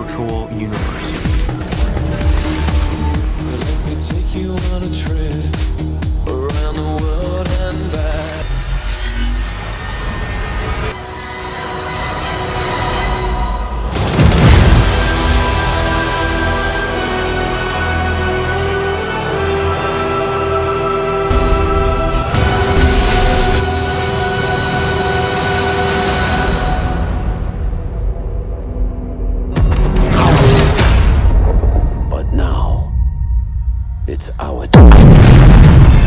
不出一日可惜 It's our time.